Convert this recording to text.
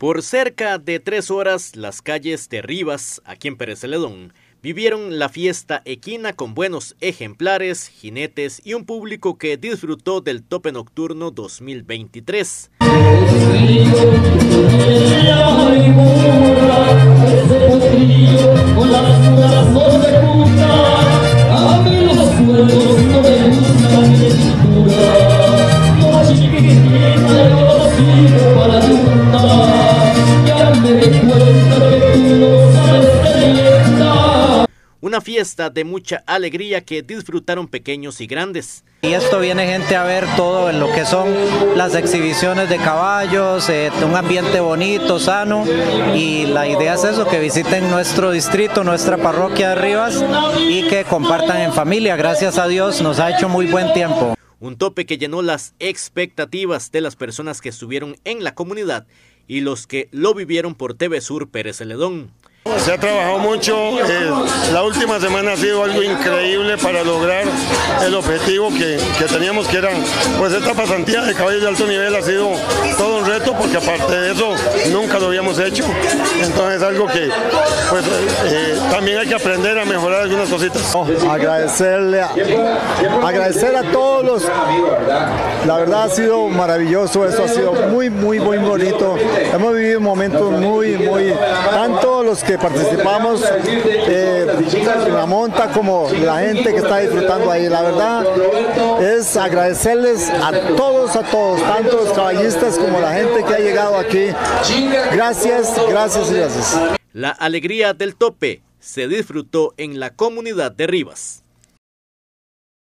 Por cerca de tres horas, las calles de Rivas, aquí en Pérez Celedón, vivieron la fiesta equina con buenos ejemplares, jinetes y un público que disfrutó del tope nocturno 2023. Una fiesta de mucha alegría que disfrutaron pequeños y grandes. Y esto viene gente a ver todo en lo que son las exhibiciones de caballos, eh, un ambiente bonito, sano y la idea es eso, que visiten nuestro distrito, nuestra parroquia de Rivas y que compartan en familia. Gracias a Dios nos ha hecho muy buen tiempo. Un tope que llenó las expectativas de las personas que estuvieron en la comunidad y los que lo vivieron por TV Sur Pérez Celedón. Se ha trabajado mucho, eh, la última semana ha sido algo increíble para lograr el objetivo que, teníamos que era, pues esta pasantía de caballos de alto nivel ha sido todo un reto porque aparte de eso nunca lo habíamos hecho, entonces es algo que pues eh, también hay que aprender a mejorar algunas cositas. agradecerle, agradecer a todos los, la verdad ha sido maravilloso, esto ha sido muy muy muy bonito, hemos vivido momentos muy muy, tanto los que participamos eh, en la monta como la gente que está disfrutando ahí. La verdad es agradecerles a todos, a todos, tanto los caballistas como la gente que ha llegado aquí. Gracias, gracias y gracias. La alegría del tope se disfrutó en la comunidad de Rivas.